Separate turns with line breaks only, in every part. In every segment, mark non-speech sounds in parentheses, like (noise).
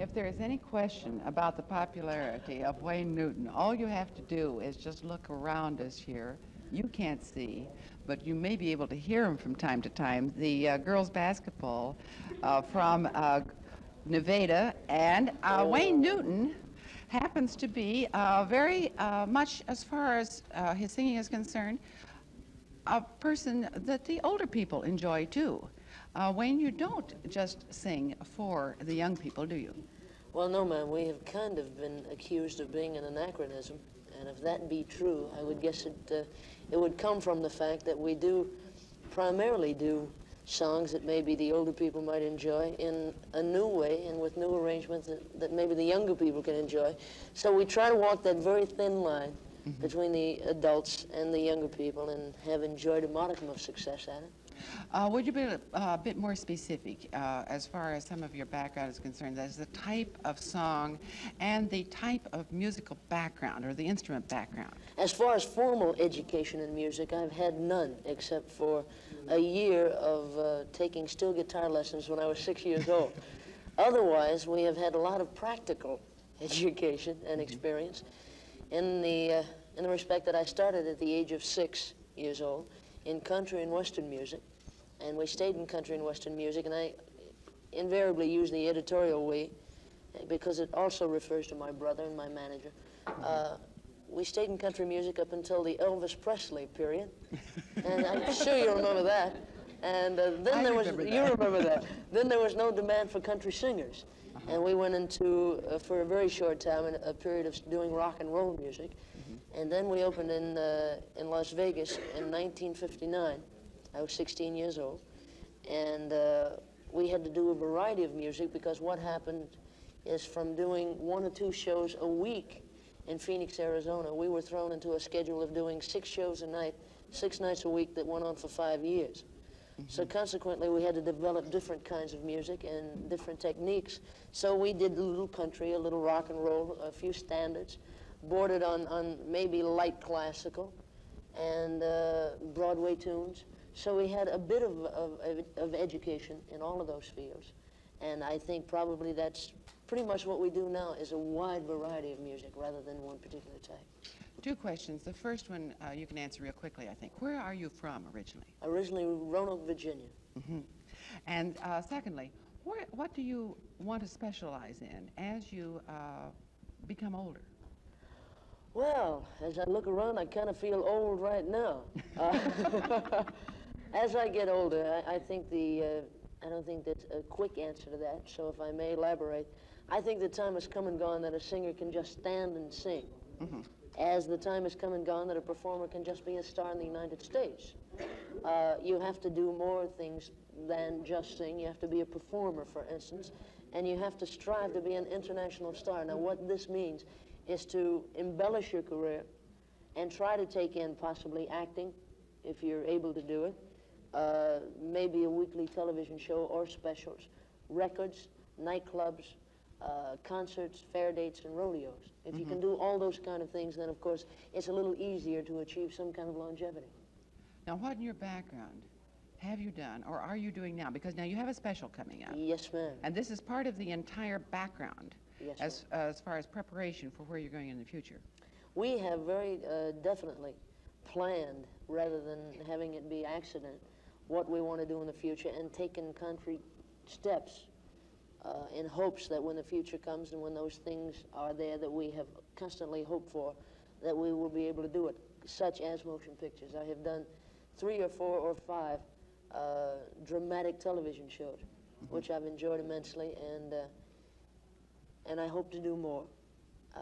If there is any question about the popularity of Wayne Newton, all you have to do is just look around us here. You can't see, but you may be able to hear him from time to time. The uh, girls' basketball uh, from uh, Nevada, and uh, Wayne Newton happens to be uh, very uh, much, as far as his singing is concerned, a person that the older people enjoy too. Uh, Wayne, you don't just sing for the young people, do you?
Well, no, ma'am. We have kind of been accused of being an anachronism, and if that be true, I would guess it uh, it would come from the fact that we do primarily do songs that maybe the older people might enjoy in a new way and with new arrangements that, that maybe the younger people can enjoy. So we try to walk that very thin line between the adults and the younger people and have enjoyed a modicum of success at it.
Uh, would you be a uh, bit more specific uh, as far as some of your background is concerned, as the type of song and the type of musical background or the instrument background?
As far as formal education in music, I've had none except for a year of uh, taking steel guitar lessons when I was six years (laughs) old. Otherwise, we have had a lot of practical (laughs) education and experience in the, uh, in the respect that I started at the age of six years old in country and western music. And we stayed in country and western music, and I invariably use the editorial we because it also refers to my brother and my manager. Uh, we stayed in country music up until the Elvis Presley period, (laughs) and I'm sure you remember that. And uh, then
I
there was
remember
you remember that. (laughs) Then there was no demand for country singers,
Uh-huh.
and we went into uh, for a very short time in a period of doing rock and roll music,
Mm-hmm.
and then we opened in uh, in Las Vegas in 1959. I was 16 years old, and uh, we had to do a variety of music because what happened is from doing one or two shows a week in Phoenix, Arizona, we were thrown into a schedule of doing six shows a night, six nights a week that went on for five years. So consequently, we had to develop different kinds of music and different techniques. So we did a little country, a little rock and roll, a few standards, bordered on, on maybe light classical and uh, Broadway tunes. So we had a bit of, of, of education in all of those fields. And I think probably that's pretty much what we do now is a wide variety of music rather than one particular type.
Two questions. The first one uh, you can answer real quickly, I think. Where are you from originally?
Originally Roanoke, Virginia.
And uh, secondly, where, what do you want to specialize in as you uh, become older?
Well, as I look around, I kind of feel old right now. (laughs) (laughs) (laughs) As I get older, I, I think the, uh, I don't think that's a quick answer to that, so if I may elaborate, I think the time has come and gone that a singer can just stand and sing. As the time has come and gone that a performer can just be a star in the United States. Uh, you have to do more things than just sing. You have to be a performer, for instance, and you have to strive to be an international star. Now, what this means is to embellish your career and try to take in possibly acting, if you're able to do it, uh, maybe a weekly television show or specials, records, nightclubs, uh, concerts, fair dates, and rodeos. If you can do all those kind of things, then of course it's a little easier to achieve some kind of longevity.
Now, what in your background have you done or are you doing now? Because now you have a special coming up.
Yes, ma'am.
And this is part of the entire background
Yes,
as, as far as preparation for where you're going in the future.
We have very uh, definitely planned, rather than having it be accident, what we want to do in the future and taken concrete steps uh, in hopes that when the future comes and when those things are there that we have constantly hoped for, that we will be able to do it, such as motion pictures. I have done three or four or five uh, dramatic television shows, which I've enjoyed immensely, and, uh, and I hope to do more. Uh,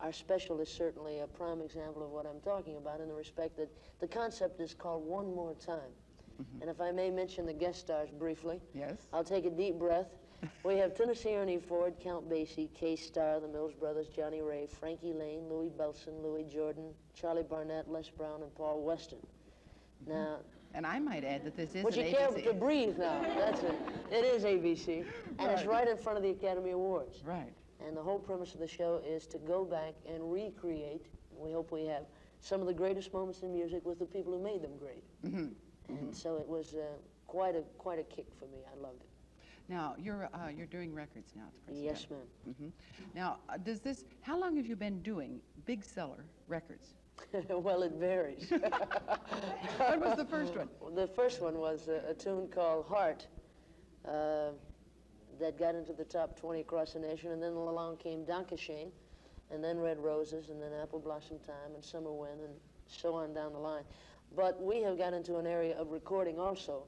our special is certainly a prime example of what I'm talking about in the respect that the concept is called One More Time. Mm-hmm. And if I may mention the guest stars briefly,
Yes?
I'll take a deep breath. We have Tennessee Ernie Ford, Count Basie, Kay Starr, the Mills Brothers, Johnnie Ray, Frankie Laine, Louie Bellson, Louis Jordan, Charlie Barnet, Les Brown, and Paul Weston. Mm-hmm. Now,
And I might add that this is
would you care to breathe now? That's it. It is ABC, and it's right in front of the Academy Awards.
Right.
And the whole premise of the show is to go back and recreate, we hope we have, some of the greatest moments in music with the people who made them great. Mm-hmm. And so it was uh, quite, a, quite a kick for me. I loved it.
Now, you're, uh, you're doing records now at the present
Yes, ma'am.
Mhm. Now, uh, does this, how long have you been doing big seller records? (laughs)
well, it varies. (laughs)
What was the first one?
the first one was a, a tune called Heart uh, that got into the top 20 across the nation, and then along came Danke Schoen, and then Red Roses, and then Apple Blossom Time, and Summer Wind, and so on down the line. But we have got into an area of recording also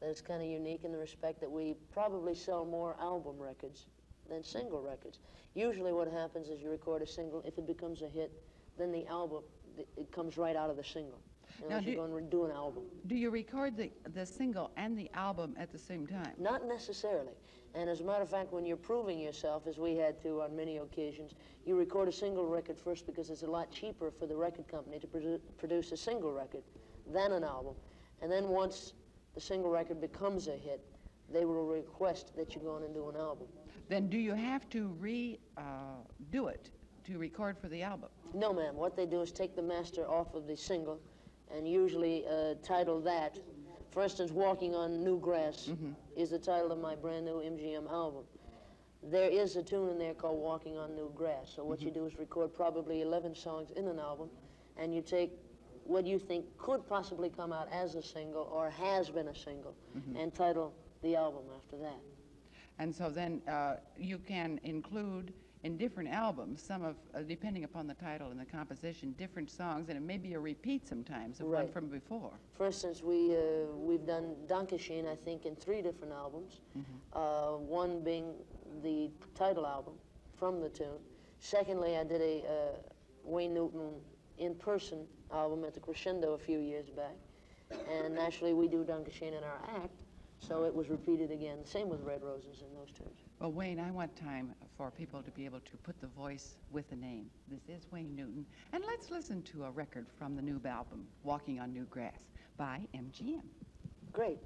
that is kind of unique in the respect that we probably sell more album records than single records. Usually what happens is you record a single, if it becomes a hit, then the album, it comes right out of the single. Unless
do
you're
you-
going to do an album.
Do you record the, the single and the album at the same time?
Not necessarily. And as a matter of fact, when you're proving yourself, as we had to on many occasions, you record a single record first because it's a lot cheaper for the record company to produ- produce a single record than an album. And then once the single record becomes a hit, they will request that you go on and do an album.
Then do you have to re, uh, do it to record for the album?
No, ma'am. What they do is take the master off of the single and usually uh, title that. For instance, Walking on New Grass is the title of my brand new MGM album. There is a tune in there called Walking on New Grass. So what you do is record probably 11 songs in an album and you take what you think could possibly come out as a single or has been a single and title the album after that.
And so then uh, you can include in different albums, some of, uh, depending upon the title and the composition, different songs, and it may be a repeat sometimes of one from before.
For instance, we, uh, we've done Danke Schoen, I think, in three different albums. Uh, one being the title album from the tune. Secondly, I did a uh, Wayne Newton in-person album at the Crescendo a few years back. And naturally, we do Danke Schoen in our act, so it was repeated again. The same with Red Roses in those tunes.
Well, Wayne, I want time for people to be able to put the voice with the name. This is Wayne Newton. And let's listen to a record from the new album, Walking on New Grass, by MGM.
Great.